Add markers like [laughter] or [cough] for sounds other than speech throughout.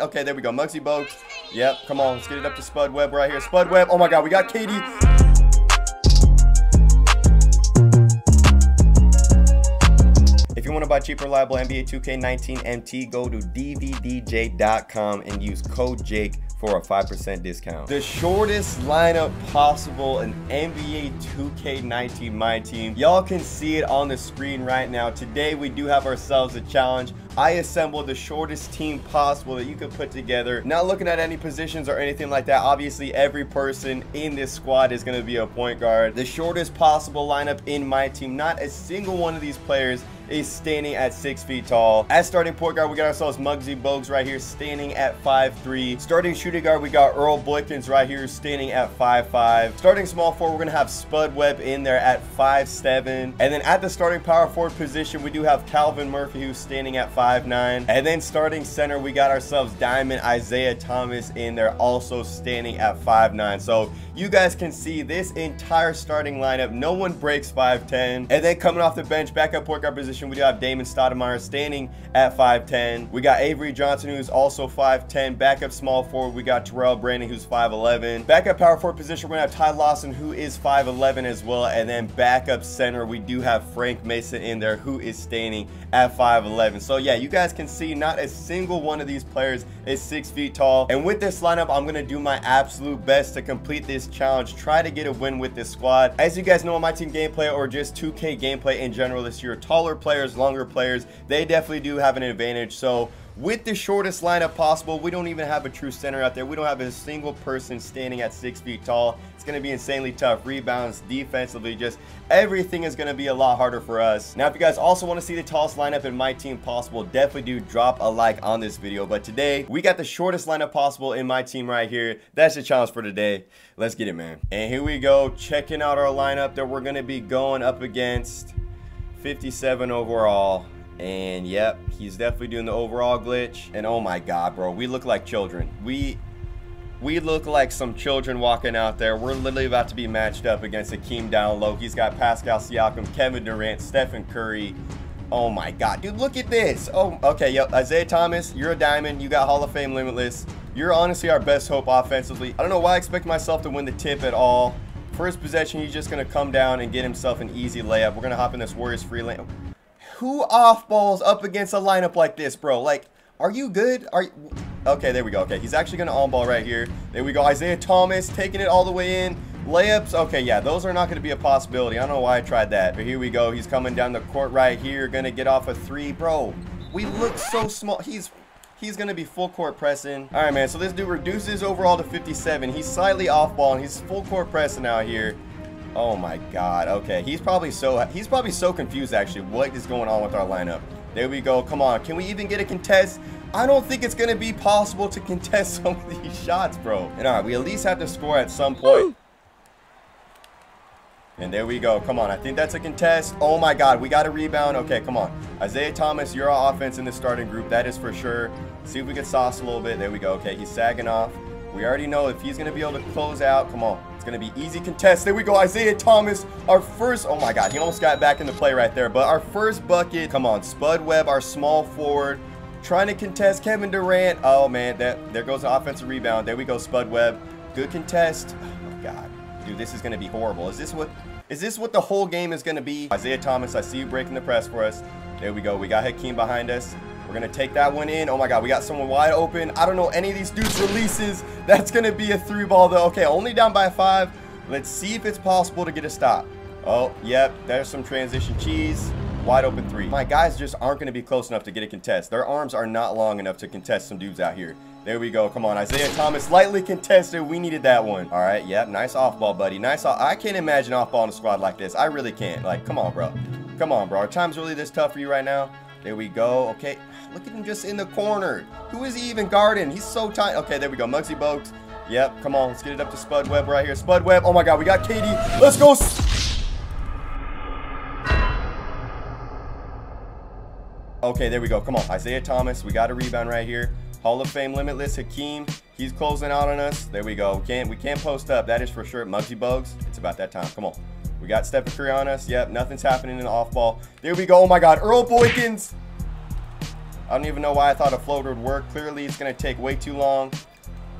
Okay, there we go. Muggsy Bogues. Yep, come on. Let's get it up to Spud Webb right here. Spud Webb. Oh my god, we got KD. If you want to buy cheap, reliable NBA 2K19 MT, go to dvdj.com and use code JAKE for a 5% discount. The shortest lineup possible in NBA 2K19 My Team. Y'all can see it on the screen right now. Today we do have ourselves a challenge. I assembled the shortest team possible that you could put together. Not looking at any positions or anything like that. Obviously, every person in this squad is going to be a point guard. The shortest possible lineup in my team. Not a single one of these players is standing at six feet tall. As starting point guard, we got ourselves Muggsy Bogues right here standing at 5'3". Starting shooting guard, we got Earl Boykins right here standing at 5'5". Starting small forward, we're to have Spud Webb in there at 5'7". And then at the starting power forward position, we do have Calvin Murphy who's standing at 5'9". And then starting center, we got ourselves Diamond Isaiah Thomas in there also standing at 5'9". So you guys can see this entire starting lineup. No one breaks 5'10". And then coming off the bench, backup point guard position, we do have Damon Stoudemire standing at 5'10". We got Avery Johnson, who's also 5'10". Backup small forward, we got Terrell Brandon, who's 5'11". Backup power forward position, we're going to have Ty Lawson, who is 5'11 as well. And then backup center, we do have Frank Mason in there, who is standing at 5'11". So yeah, you guys can see not a single one of these players is 6 feet tall. And with this lineup, I'm going to do my absolute best to complete this challenge, try to get a win with this squad. As you guys know, on my team gameplay or just 2K gameplay in general this year, taller players, longer players, they definitely do have an advantage. So with the shortest lineup possible, we don't even have a true center out there. We don't have a single person standing at six feet tall. It's going to be insanely tough. Rebounds, defensively, just everything is going to be a lot harder for us. Now, if you guys also want to see the tallest lineup in my team possible, definitely do drop a like on this video. But today, we got the shortest lineup possible in my team right here. That's the challenge for today. Let's get it, man. And here we go, checking out our lineup that we're going to be going up against. 57 overall. And yep, he's definitely doing the overall glitch. And oh my god, bro, we look like children. We we look like some children walking out there. We're literally about to be matched up against Hakeem down low. He's got Pascal Siakam, Kevin Durant, Stephen Curry. Oh my god, dude, look at this. Oh, okay, yep, Isaiah Thomas, you're a diamond. You got Hall of Fame limitless. You're honestly our best hope offensively. I don't know why I expect myself to win the tip at all. First possession, he's just going to come down and get himself an easy layup. We're going to hop in this Warriors free lane who off balls up against a lineup like this, bro? Like, are you good? Are you... Okay, there we go. Okay, he's actually going to on ball right here. There we go. Isaiah Thomas taking it all the way in. Layups, okay, yeah, those are not going to be a possibility. I don't know why I tried that. But here we go. He's coming down the court right here. Going to get off a three. Bro, we look so small. He's he's going to be full court pressing. All right, man, so this dude reduces overall to 57. He's slightly off ball, and he's full court pressing out here. Oh my god. Okay, he's probably so he's probably so confused actually. What is going on with our lineup? There we go. Come on. Can we even get a contest? I don't think it's going to be possible to contest [laughs] some of these shots, bro. And all right, we at least have to score at some point. And there we go. Come on. I think that's a contest. Oh my god, we got a rebound. Okay, come on. Isaiah Thomas, you're our offense in the starting group. That is for sure. See if we can sauce a little bit. There we go. Okay, he's sagging off. We already know if he's going to be able to close out. Come on. It's going to be easy contest. There we go. Isaiah Thomas, our first. Oh, my God. He almost got back into play right there. But our first bucket. Come on. Spud Webb, our small forward. Trying to contest Kevin Durant. Oh, man. That There goes the offensive rebound. There we go, Spud Webb. Good contest. Oh, my God. Dude, this is going to be horrible. Is this what... Is this what the whole game is going to be? Isaiah Thomas, I see you breaking the press for us. There we go. We got Hakeem behind us. We're going to take that one in. Oh my God, we got someone wide open. I don't know any of these dudes releases. [laughs] That's going to be a three ball though. Okay, only down by five. Let's see if it's possible to get a stop. Oh, yep, there's some transition cheese. Wide open three. My guys just aren't going to be close enough to get a contest. Their arms are not long enough to contest some dudes out here. There we go. Come on, Isaiah Thomas, lightly contested. We needed that one. All right, yep, nice off ball, buddy. Nice off. I can't imagine off ball in a squad like this. I really can't. Like, come on, bro. Come on, bro. Our time's really this tough for you right now. There we go. Okay. [sighs] Look at him just in the corner. Who is he even guarding? He's so tight. Okay, there we go. Muggsy Bogues. Yep, come on. Let's get it up to Spud Webb right here. Spud Webb. Oh, my God. We got KD. Let's go. Okay, there we go. Come on. Isaiah Thomas. We got a rebound right here. Hall of Fame Limitless. Hakeem. He's closing out on us. There we go. We can't, we can't post up. That is for sure. Muggsy Bogues. It's about that time. Come on. We got Stephen Curry on us. Yep, nothing's happening in the off ball. There we go. Oh, my God. Earl Boykins. I don't even know why I thought a floater would work. Clearly, it's going to take way too long.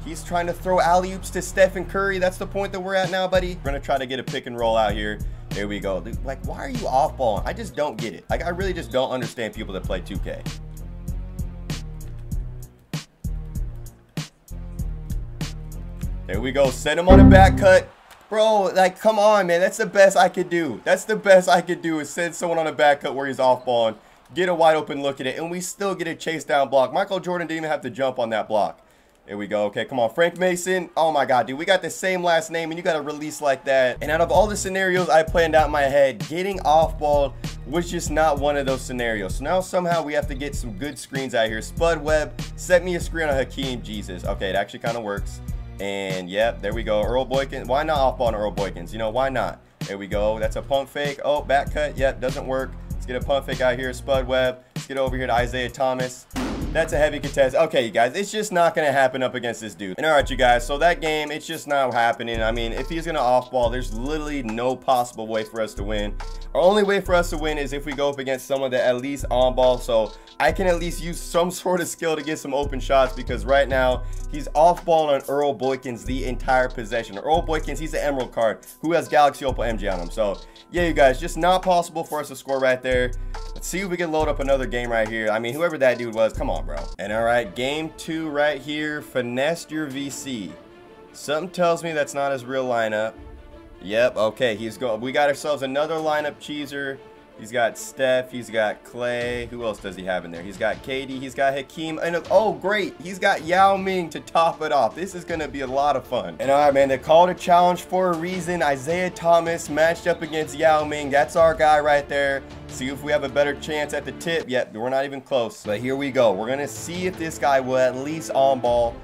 He's trying to throw alley-oops to Stephen Curry. That's the point that we're at now, buddy. We're to try to get a pick and roll out here. There we go. Like, why are you off balling? I just don't get it. Like, I really just don't understand people that play 2K. There we go. Send him on a back cut. Bro, like, come on, man. That's the best I could do. That's the best I could do is send someone on a back cut where he's off balling, get a wide open look at it, and we still get a chase down block. Michael Jordan didn't even have to jump on that block. There we go. Okay, come on. Frank Mason. Oh, my God, dude. We got the same last name, and you got a release like that. And out of all the scenarios I planned out in my head, getting off ball was just not one of those scenarios. So now somehow we have to get some good screens out here. Spud Webb, set me a screen on Hakeem Jesus. Okay, it actually kind of works. And yep, there we go. Earl Boykins. Why not off on Earl Boykins? You know, why not? There we go. That's a pump fake. Oh, back cut. Yep, doesn't work. Let's get a pump fake out here. Spud Webb. Let's get over here to Isaiah Thomas. That's a heavy contest. Okay, you guys, it's just not going to happen up against this dude. And all right, you guys, so that game, it's just not happening. I mean, if he's going to off-ball, there's literally no possible way for us to win. Our only way for us to win is if we go up against someone that at least on-ball. So I can at least use some [laughs] sort of skill to get some open shots because right now, he's off-ball on Earl Boykins the entire possession. Earl Boykins, he's the Emerald card who has Galaxy Opal MG on him. So, yeah, you guys, just not possible for us to score right there. See if we can load up another game right here. I mean, whoever that dude was, come on, bro. And all right, game two right here. Finessed your VC. Something tells me that's not his real lineup. Yep, okay, he's going. We got ourselves another lineup cheeser. He's got Steph, he's got Clay. Who else does he have in there? He's got KD, he's got Hakeem, and oh great, he's got Yao Ming to top it off. This is gonna be a lot of fun. And all right, man, they called a challenge for a reason. Isaiah Thomas matched up against Yao Ming. That's our guy right there. See if we have a better chance at the tip. Yep, we're not even close. But here we go. We're gonna see if this guy will at least on ball.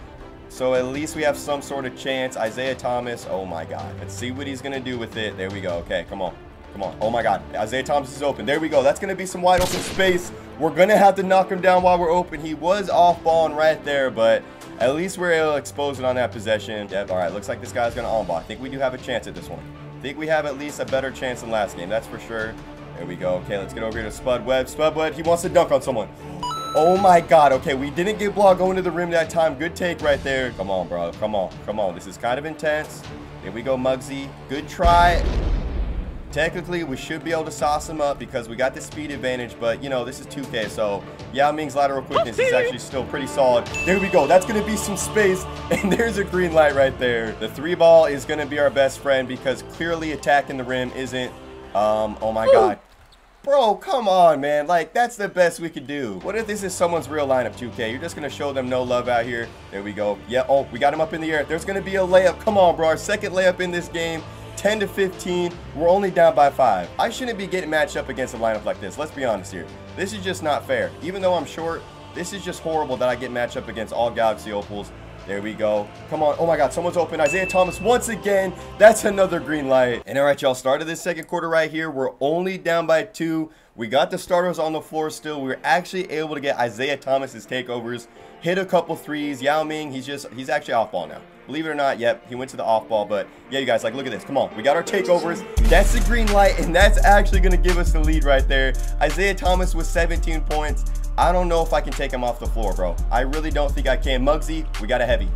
So at least we have some sort of chance. Isaiah Thomas, oh my God. Let's see what he's gonna do with it. There we go, okay, come on. Come on. Oh my God. Isaiah Thomas is open. There we go. That's going to be some wide open space. We're going to have to knock him down while we're open. He was off balling right there, but at least we're able to expose it on that possession. Yep. All right. Looks like this guy's going to on ball. I think we do have a chance at this one. I think we have at least a better chance than last game. That's for sure. There we go. Okay, let's get over here to Spud Webb. Spud Webb, he wants to dunk on someone. Oh my god. Okay, we didn't get blocked going to the rim that time. Good take right there. Come on, bro. Come on. Come on. This is kind of intense. Here we go, Muggsy. Good try. Technically, we should be able to sauce him up because we got the speed advantage, but, you know, this is 2K, so Yao Ming's lateral quickness is actually still pretty solid. There we go. That's going to be some space, [laughs] and there's a green light right there. The three ball is going to be our best friend because clearly attacking the rim isn't, um, oh my god. Bro, come on, man. Like, that's the best we could do. What if this is someone's real lineup, 2K? You're just going to show them no love out here. There we go. Yeah, oh, we got him up in the air. There's going to be a layup. Come on, bro. Our second layup in this game. 10 to 15. We're only down by five. I shouldn't be getting matched up against a lineup like this. Let's be honest here. This is just not fair. Even though I'm short, this is just horrible that I get matched up against all Galaxy Opals. There we go. Come on. Oh my God, someone's open. Isaiah Thomas once again. That's another green light. And all right, y'all, started this second quarter right here. We're only down by two. We got the starters on the floor still. We are actually able to get Isaiah Thomas's takeovers, hit a couple threes. Yao Ming, he's just, he's actually off ball now. Believe it or not, yep, he went to the off ball. But yeah, you guys, like, look at this. Come on. We got our takeovers. That's the green light, and that's actually going to give us the lead right there. Isaiah Thomas with 17 points. I don't know if I can take him off the floor, bro. I really don't think I can. Muggsy, we got a heavy.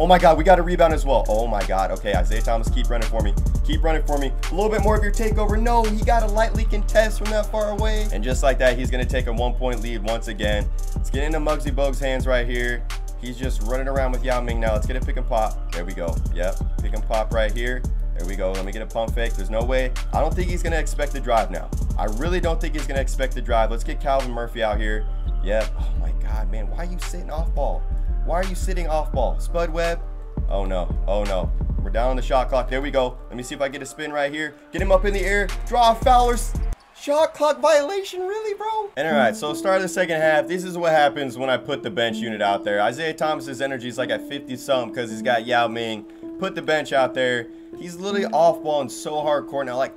Oh my God, we got a rebound as well. Oh my God. Okay, Isaiah Thomas, keep running for me. Keep running for me. A little bit more of your takeover. No, he got a lightly contest from that far away. And just like that, he's going to take a one-point lead once again. Let's get into Muggsy Bogues' hands right here. He's just running around with Yao Ming now. Let's get a pick and pop. There we go. Yep, pick and pop right here. There we go. Let me get a pump fake. There's no way. I don't think he's going to expect the drive now. I really don't think he's going to expect the drive. Let's get Calvin Murphy out here. Yep. Oh my God, man. Why are you sitting off ball? Why are you sitting off ball? Spud Webb. Oh no. Oh no. We're down on the shot clock. There we go. Let me see if I get a spin right here. Get him up in the air. Draw Fowler's. Shot clock violation, really, bro? And all right, so start of the second half. This is what happens when I put the bench unit out there. Isaiah Thomas's energy is like at 50 something because he's got Yao Ming. Put the bench out there. He's literally off balling so hardcore now. Like,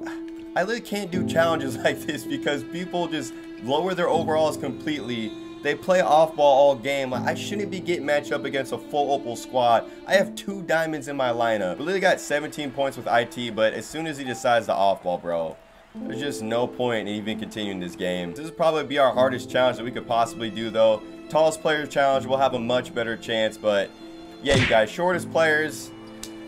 I literally can't do challenges [laughs] like this because people just lower their overalls completely. They play off ball all game. Like, I shouldn't be getting matched up against a full Opal squad. I have two diamonds in my lineup. Literally got 17 points with IT, but as soon as he decides to off ball, bro, there's just no point in even continuing this game. This will probably be our hardest challenge that we could possibly do though. Tallest players challenge we'll have a much better chance, but yeah, you guys, shortest players,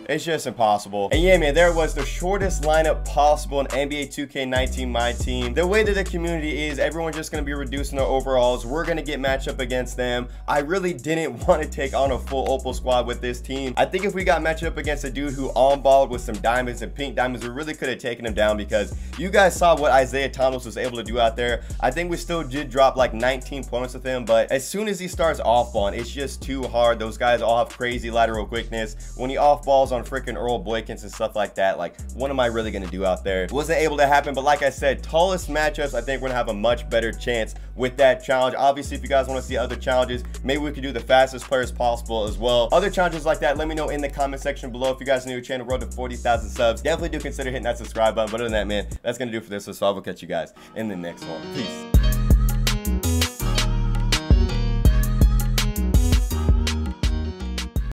it's just impossible. And yeah, man, there was the shortest lineup possible in NBA 2K19 My Team. The way that the community is, everyone's just going to be reducing their overalls. We're going to get matched up against them. I really didn't [laughs] want to take on a full Opal squad with this team. I think if we got matched up against a dude who on-balled with some diamonds and pink diamonds, we really could have taken him down because you guys saw what Isaiah Thomas was able to do out there. I think we still did drop like 19 points with him, but as soon as he starts off-balling, it's just too hard. Those guys all have crazy lateral quickness. When he off-balls on freaking Earl Boykins and stuff like that. Like, what am I really going to do out there? Wasn't able to happen, but like I said, tallest matchups, I think we're going to have a much better chance with that challenge. Obviously, if you guys want to see other challenges, maybe we could do the fastest players possible as well. Other challenges like that, let me know in the comment section below. If you guys are new to channel, road to 40,000 subs, definitely do consider hitting that subscribe button. But other than that, man, that's going to do for this. So I will catch you guys in the next one. Peace.